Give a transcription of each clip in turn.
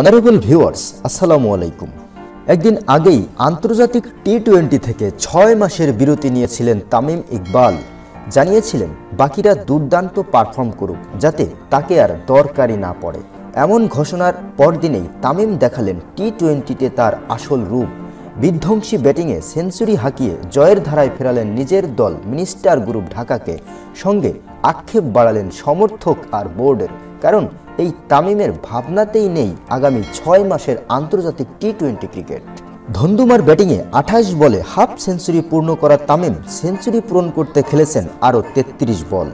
Honourable viewers আসসালামু আলাইকুম একদিন আগেই আন্তর্জাতিক টি টোয়েন্টি থেকে ছয় মাসের বিরতি নিয়েছিলেন তামিম ইকবাল। জানিয়েছিলেন, বাকিরা দুর্দান্ত পারফর্ম করুক, যাতে তাকে আর দরকারই না পড়ে। এমন ঘোষণার পরদিনেই তামিম দেখালেন টি টোয়েন্টিতে তার আসল রূপ। বিধ্বংসী ব্যাটিংয়ে সেঞ্চুরি হাঁকিয়ে জয়ের ধারায় ফেরালেন নিজের দল মিনিস্টার গ্রুপ ঢাকাকে। সঙ্গে আক্ষেপ বাড়ালেন সমর্থক আর বোর্ডের। কারণ এই তামিমের ভাবনাতেই নেই আগামী ছয় মাসের আন্তর্জাতিক টি টোয়েন্টি ক্রিকেট। ধন্দুমার ব্যাটিংয়ে আঠাশ বলে হাফ সেঞ্চুরি পূর্ণ করা তামিম সেঞ্চুরি পূরণ করতে খেলেছেন আরও তেত্রিশ বল।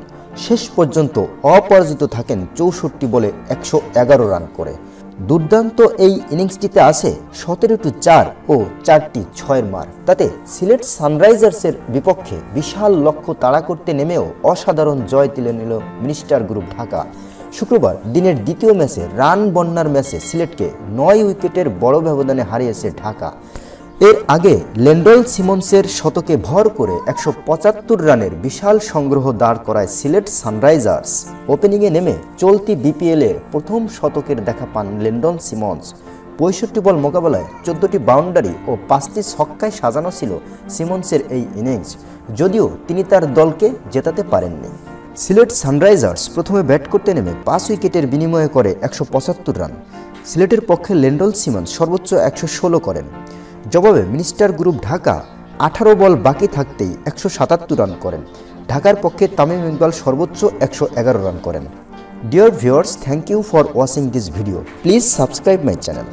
শেষ পর্যন্ত অপরাজিত থাকেন চৌষট্টি বলে একশো এগারো রান করে। দুর্দান্ত এই ইনিংসটিতে আছে সতেরোটি চার ও চারটি ছয়ের মার। তাতে সিলেট সানরাইজার্সের বিপক্ষে বিশাল লক্ষ্য তাড়া করতে নেমেও অসাধারণ জয় তুলে নিল মিনিস্টার গ্রুপ ঢাকা। শুক্রবার দিনের দ্বিতীয় ম্যাচে রান বন্যার ম্যাচে সিলেটকে নয় উইকেটের বড় ব্যবধানে হারিয়েছে ঢাকা। এর আগে লেন্ডল সিমন্সের শতকে ভর করে একশো পঁচাত্তর রানের বিশাল সংগ্রহ দাঁড় করায় সিলেট সানরাইজার্স। ওপেনিংয়ে নেমে চলতি বিপিএলের প্রথম শতকের দেখা পান লেন্ডন সিমন্স। পঁয়ষট্টি বল মোকাবেলায় চোদ্দটি বাউন্ডারি ও পাঁচটি ছক্কায় সাজানো ছিল সিমন্সের এই ইনিংস। যদিও তিনি তার দলকে জেতাতে পারেননি। সিলেট সানরাইজার্স প্রথমে ব্যাট করতে নেমে পাঁচ উইকেটের বিনিময়ে করে একশো পঁচাত্তর রান। সিলেটের পক্ষে লেন্ডল সিমন্স সর্বোচ্চ একশো ষোলো করেন। জবাবে মিনিস্টার গ্রুপ ঢাকা আঠারো বল বাকি থাকতেই একশো সাতাত্তর রান করেন। ঢাকার পক্ষে তামিম ইকবাল সর্বোচ্চ একশো এগারো রান করেন। Dear viewers, thank you for watching this video. Please subscribe my channel.